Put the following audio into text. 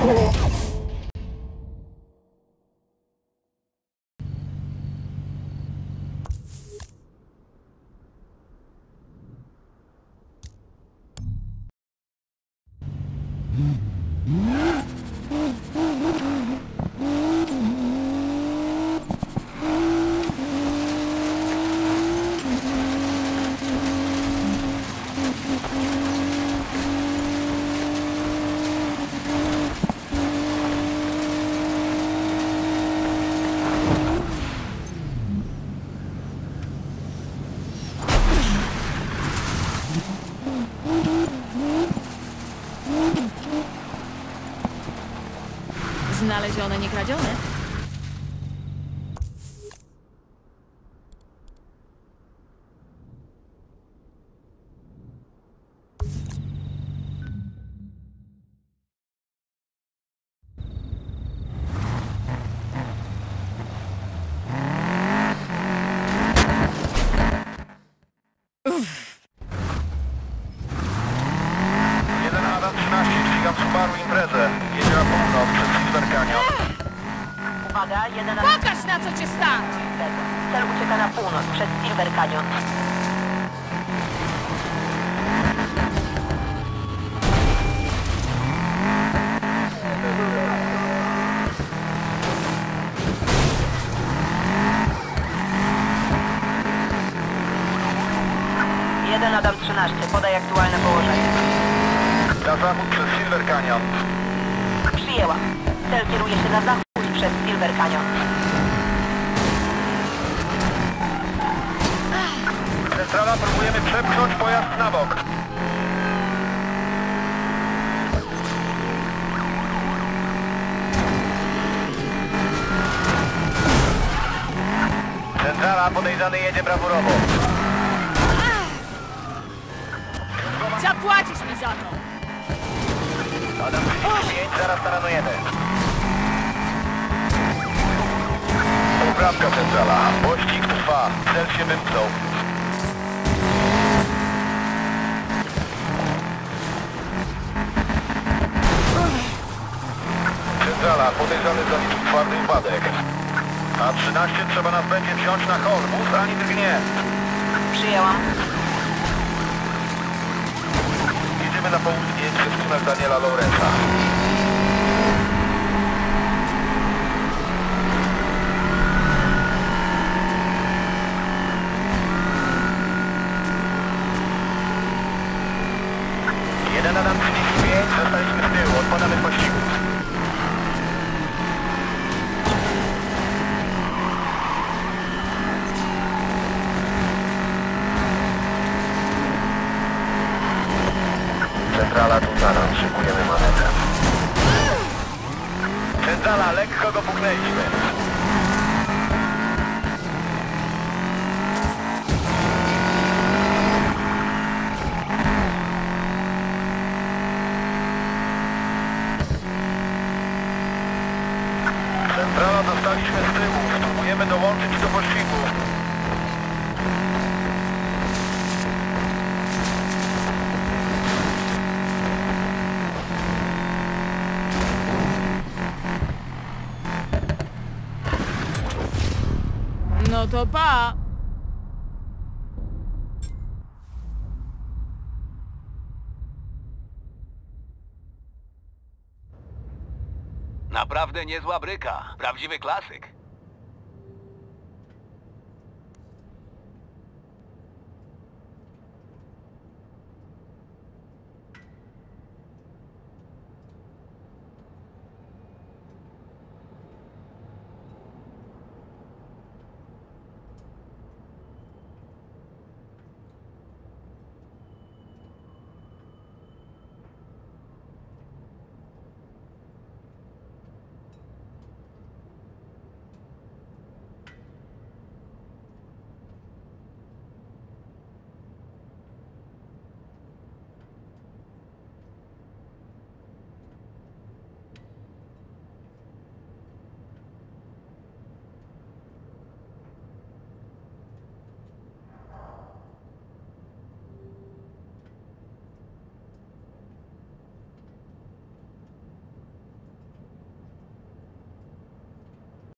어. Znalezione, nie kradzione? Imprezę. Jedzie na północ przez Silver Canyon. Uwaga, jeden na Pokaż na co cię stać! Cel ucieka na północ przez Silver Canyon. Jeden Adam 13, podaj aktualne położenie. Zachód przez Silver Canyon. Przyjęłam. Cel kieruje się na zachód przez Silver Canyon. Centrala, próbujemy przepchnąć pojazd na bok. Centrala, podejrzany jedzie brawurowo. Zapłacisz mi za to! Adam 35, zaraz taranujemy. Poprawka centrala. Pościg trwa. Cel się wymknął. Centrala, podejrzany zaliczył twardy upadek. A 13 trzeba nas będzie wziąć na hol. Wóz ani drgnie. Przyjęłam. Na południe przez tunel Daniela Lorenza. Jeden Adam 35, zostaliśmy z tyłu, odpadamy z pościgu. Centrala tu zaraz, szykujemy manewrem. Centrala, lekko go puknęliśmy. Centrala dostaliśmy z tyłu, spróbujemy dołączyć do pościgu. No to pa! Naprawdę niezła bryka. Prawdziwy klasyk.